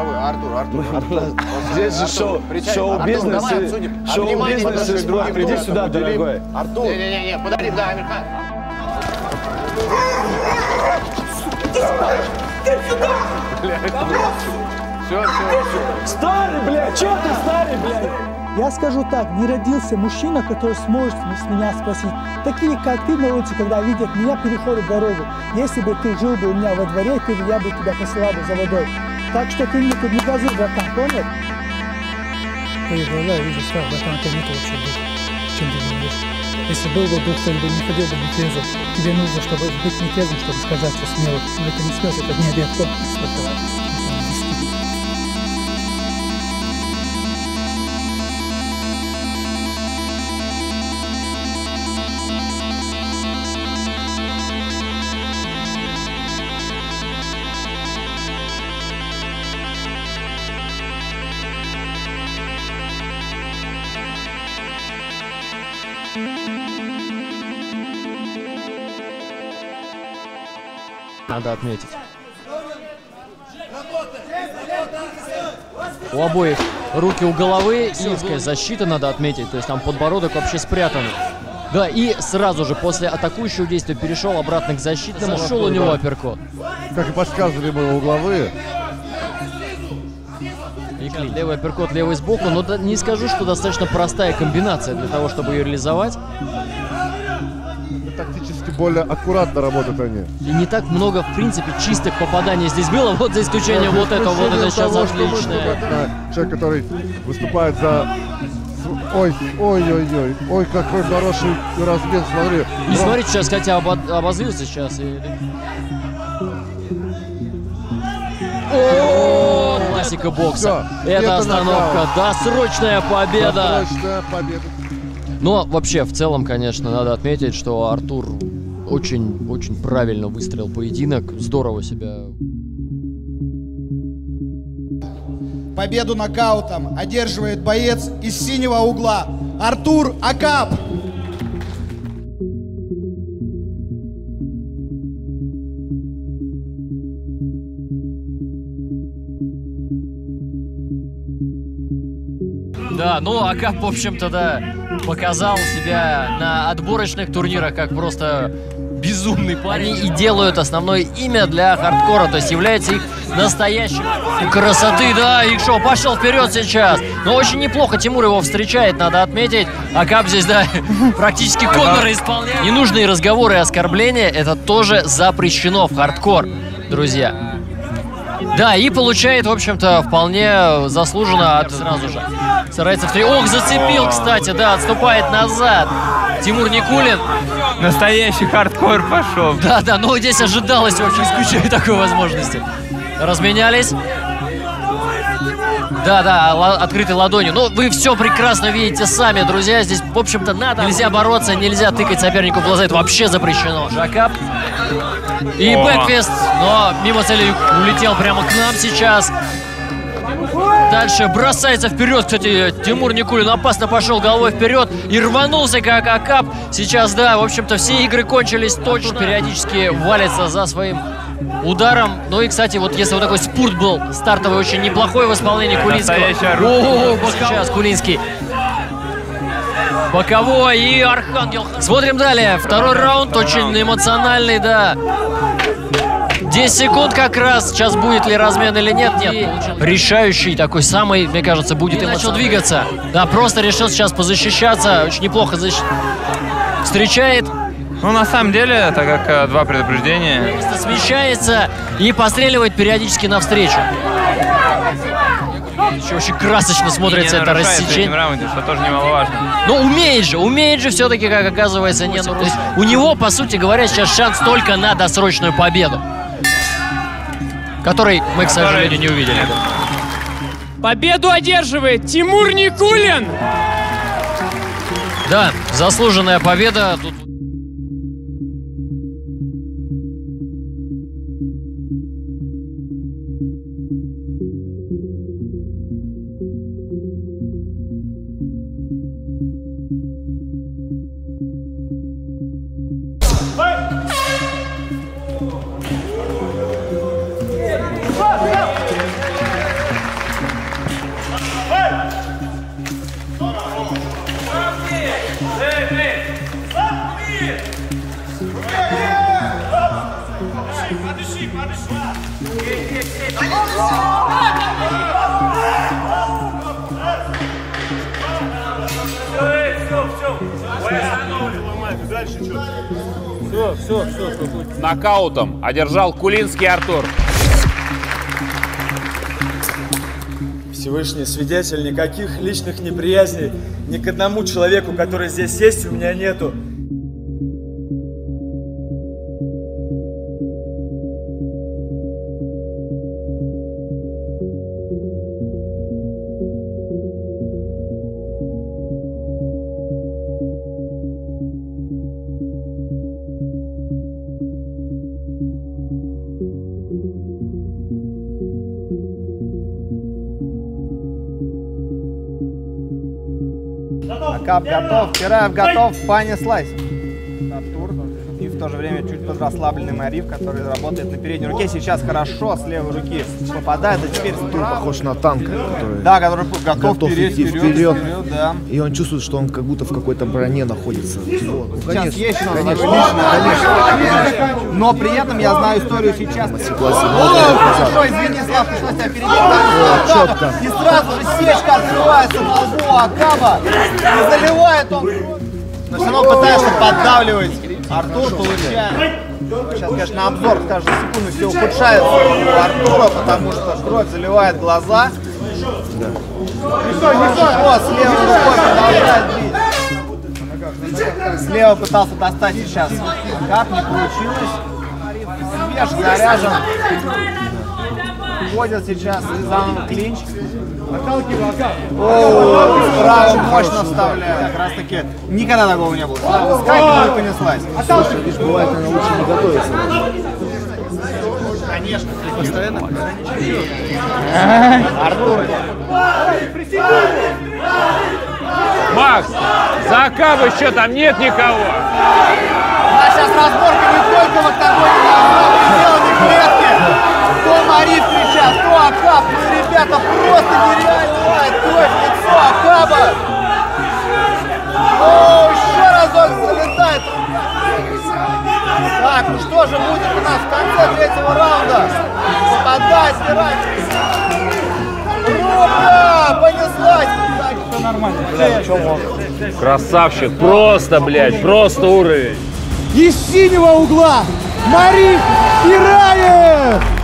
Артур, Артур, Артур. Здесь же шоу, шоу-бизнес, шоу-бизнес и спорт. Иди сюда, дорогой. Артур. Не-не-не, подожди, да, Амирхан. Все, все, Старый, блядь, чё ты старый, блядь? Я скажу так, не родился мужчина, который сможет с меня спросить. Такие, как ты на улице, когда видят меня, переходят дорогу. Если бы ты жил бы у меня во дворе, ты, я бы тебя посылал бы за водой. Так что ты мне тут не газуй, братан, понял? Ой, глаза, я вижу, что братан, тебя нет вообще духа. Чем ты говоришь? Если был бы дух, то бы не ходил бы не трезвым. Тебе нужно, чтобы быть не трезвым, чтобы сказать, что смело. Но это не слез, это не обед. Надо отметить. У обоих руки у головы и узкая защита, надо отметить. То есть там подбородок вообще спрятан. Да, и сразу же после атакующего действия перешел обратно к защитному. Шел у него апперкот. Как и подсказывали мы угловые. И клин. Левый апперкот, левый сбоку. Но не скажу, что достаточно простая комбинация для того, чтобы ее реализовать. Тактически более аккуратно работают они. И не так много, в принципе, чистых попаданий здесь было. Вот за исключением вот этого, вот это сейчас Того, отличное. Человек, который выступает за... Ой, ой, ой, ой, ой, какой хороший размен, смотри. И смотрите, сейчас хотя обо- обозлился сейчас. И... О, классика бокса. Всё, Это это остановка. нокаут. Досрочная победа. Досрочная победа. Но вообще, в целом, конечно, надо отметить, что Артур очень-очень правильно выстроил поединок. Здорово себя Победу нокаутом одерживает боец из синего угла Артур Акап. Да, ну Акаб, в общем-то, да, показал себя на отборочных турнирах как просто безумный парень. Они и делают основное имя для хардкора, то есть является их настоящим. Красоты, да, и что, пошел вперед сейчас. Но очень неплохо Тимур его встречает, надо отметить. Акаб здесь, да, практически Конора исполняет. Ненужные разговоры и оскорбления, это тоже запрещено в хардкор, друзья. Да, и получает, в общем-то, вполне заслуженно от сразу же. Старается в три. Ох, зацепил, кстати, да, отступает назад. Тимур Никулин. Настоящий хардкор пошел. Да, да, но здесь ожидалось вообще исключая такой возможности. Разменялись. Да, да, открытой ладонью. Ну, вы все прекрасно видите сами, друзья. Здесь, в общем-то, надо. Нельзя бороться, нельзя тыкать сопернику в глаза. Это вообще запрещено. Жакап. И О. бэкфест. Но мимо цели улетел прямо к нам сейчас. Дальше бросается вперед, кстати, Тимур Никулин опасно пошел головой вперед и рванулся как Акап. Сейчас, да, в общем-то, все игры кончились точно. Периодически валится за своим ударом. Ну и, кстати, вот если вот такой спорт был стартовый очень неплохой в исполнении Кулинского. О, сейчас Кулинский. Боковой и Архангел. Смотрим далее. Второй раунд очень эмоциональный, да. 10 секунд как раз. Сейчас будет ли размен или нет? Нет. Решающий такой самый, мне кажется, будет. И начал двигаться. Да, просто решил сейчас позащищаться. Очень неплохо защищ... Встречает, Ну, на самом деле, так как э, два предупреждения, просто смещается и постреливает периодически навстречу. Еще очень красочно смотрится это рассечение. раунде, что тоже немаловажно. Ну, умеет же, умеет же все-таки, как оказывается, не То есть у него, по сути говоря, сейчас шанс только на досрочную победу. Который мы, к сожалению, не увидели. Победу одерживает Тимур Никулин. Да, заслуженная победа. Тут Нокаутом одержал Кулинский Артур. Всевышний свидетель, никаких личных неприязней ни к одному человеку, который здесь есть, у меня нету. Кап готов, Кираев готов, понеслась. В то же время чуть подрасслабленный Марив, который работает на передней руке. Сейчас хорошо с левой руки попадает, а теперь Артур похож на танка, который Да, который готов, готов вперед, идти вперед, вперед. вперед, да. И он чувствует, что он как будто в какой-то броне находится. Ну, Сейчас конечно, есть конечно, конечно, конечно. Но при этом я знаю историю сейчас. О, хорошо, извини, Слав, пришлось тебя. Вот, четко. И сразу же сечка открывается на лбу Акаба. И заливает он. Но все равно пытается поддавливать. Артур получает. Сейчас, конечно, обзор с каждой секунды все ухудшается у Артура, потому что кровь заливает глаза. О, с левой рукой продолжает бить. Слева пытался достать сейчас. Как не получилось. Свеж, заряжен. Вводят сейчас заново клинч. О, справа мощно вставляет. Как раз таки никогда такого не было. Скайп понеслась. Слушай, видишь, бывает, наверное, лучше не готовиться. Конечно, постоянно. Артур. Макс, за Акаба еще там нет никого. У нас сейчас разборка не только в октагоне, но и в пределами клетки. То Марит кричат, то Акаб. Ну, ребята, просто нереально лает кровь лицо Акаба. О, еще разок залетает. Так, ну что же будет у нас в конце третьего раунда? Попадать, стирать. Рубка! Понеслась! Так, все нормально. Бля, что мог? Красавчик, просто, блядь, просто уровень. Из синего угла Марик Ираев!